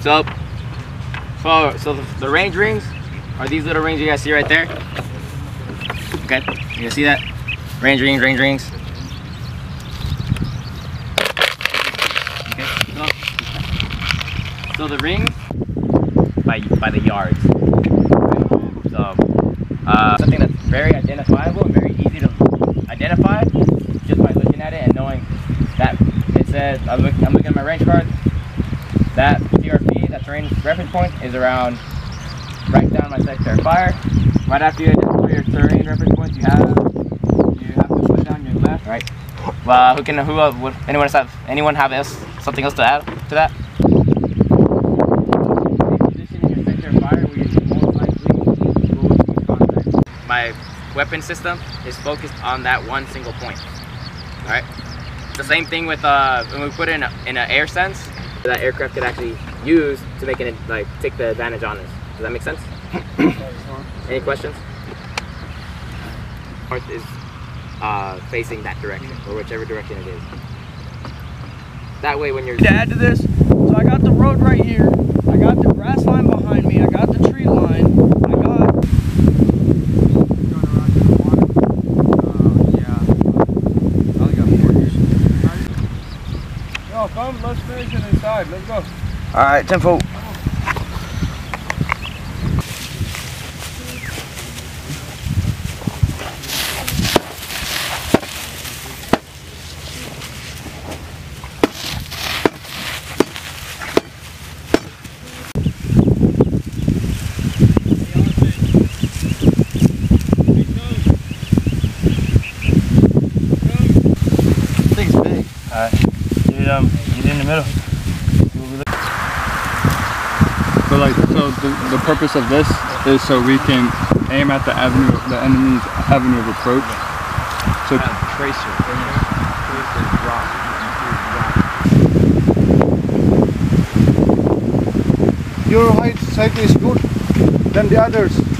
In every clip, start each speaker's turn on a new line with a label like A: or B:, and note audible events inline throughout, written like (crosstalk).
A: So, so, so the, range rings are these little rings you guys see right there. Okay, you guys see that? Range rings, range rings. Okay, so, so the rings by by the yards. So, uh, something that's very identifiable and very easy to identify just by looking at it and knowing that it says, I'm, look, I'm looking at my range card, that reference point is around right down my sector fire. Right after you identify your terrain reference points you have, you have to put down your left. Right. Uh, who can, who, uh, would, anyone have, anyone have else, something else to add to that? My weapon system is focused on that one single point. Alright? The same thing with uh, when we put in, a, in an air sense, that aircraft could actually use to make it like take the advantage on us. Does that make sense? (coughs) Any questions? North is uh, facing that direction, or whichever direction it is. That way when you're...
B: to add to this, so I got the road right here, I got the grass line behind me, I got the tree line, I got Yo, come, let's finish it inside. Let's go.
C: Alright, 10 foot. I big. Alright. Get, um, get in the middle.
D: So like, so the, the purpose of this is so we can aim at the avenue, the enemy's avenue of approach. So tracer.
C: Your height sight is good than the others.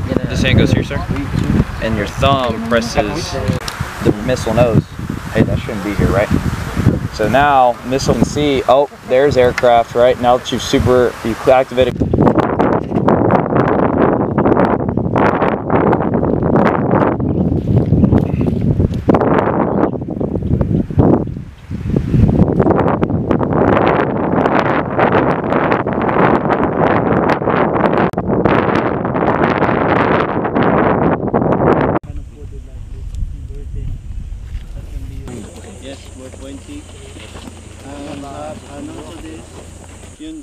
E: This, this hand goes here, sir. And your thumb presses the missile nose. Hey, that shouldn't be here, right? So now missile can see. Oh, there's aircraft. Right now that you've super, you activated.
F: Yes, 420. Um, uh, ano sa this? Yun,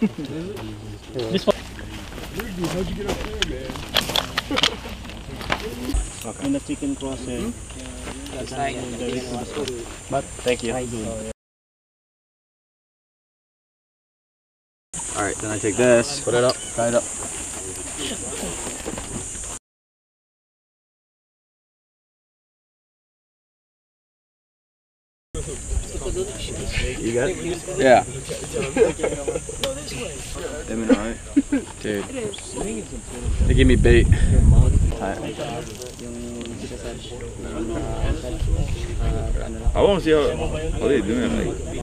F: this one. how did you get up there man And the chicken hmm?
G: But Thank you.
H: All right, then I take this. Put it up. Tie it up. You got it? Yeah. (laughs) Them and I. Dude. They give me bait.
I: I want to see how, how they doing. Like,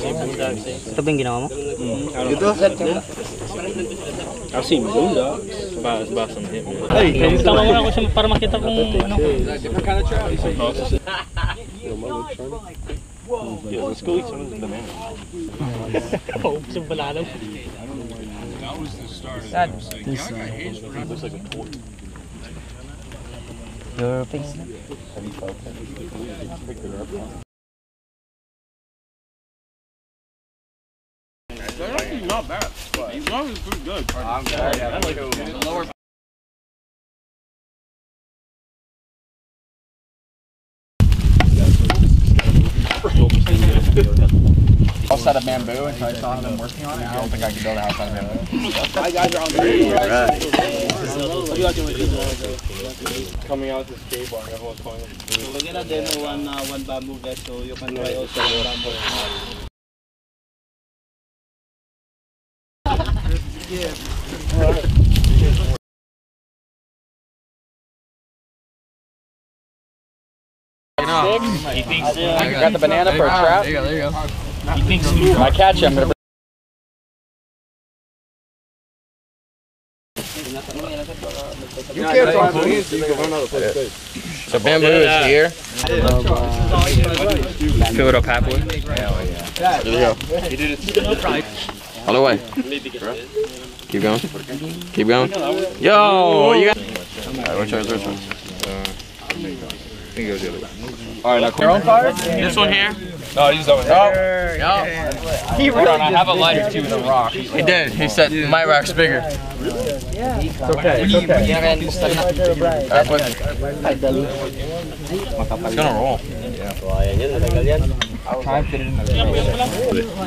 J: Ito ba yung ginawa mo?
F: Ito? Kasi ah, maganda. Basa na yun.
J: Ay, tama mo na ako para makita kung ano.
F: Yeah, let's go eat some of the bananas. (laughs)
J: oh, some banana.
B: That was the start of that. Like, this guy. Looks like a toy.
J: Your face. Have you felt that?
K: Not bad. That was pretty good.
E: I'm sorry. I like a lower. House out of bamboo until I saw them working on it. I don't think I could build a house out of bamboo.
K: Hi guys are on the Coming out this cave bar, everyone's calling it.
F: We're gonna demo one, uh, one bamboo vet so you can try also the bamboo.
E: I got the banana for a trap. There you go. There you go. When I catch you, I'm gonna. So bamboo is here. Fill it up halfway. There you go. All the way. Keep going. Keep going. Yo, you got. Alright, which one's which one? All right, now clear on fire. This one here. No, use that one. No. He Hold on, I have a lighter too in the rock. He did. He said my rock's bigger. It's okay. It's okay. It's gonna roll. Try and fit it in there.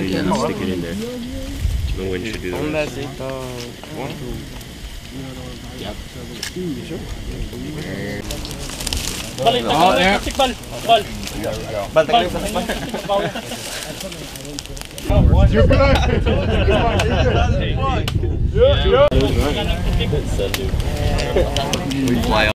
I: yeah, stick it in there. No one should do that.
J: Balik, oh, yeah. bal. Bal.
I: We fly